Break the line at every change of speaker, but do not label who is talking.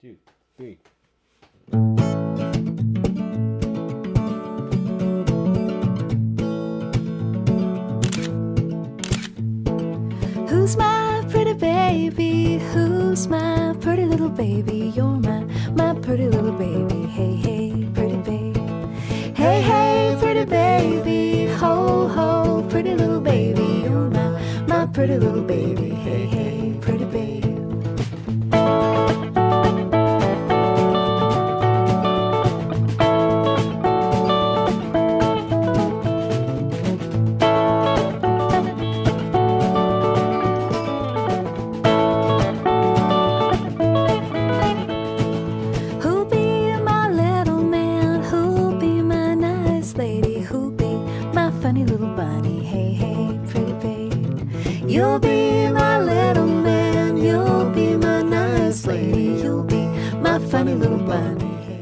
two, three.
Who's my pretty baby? Who's my pretty little baby? You're my, my pretty little baby. Hey, hey, pretty baby. Hey, hey, pretty baby. Ho, ho, pretty little baby. You're my, my pretty little baby. Hey, hey, Who'll be my funny little bunny? Hey, hey, pretty babe. You'll be my little man. You'll be my nice lady. You'll be my funny little bunny.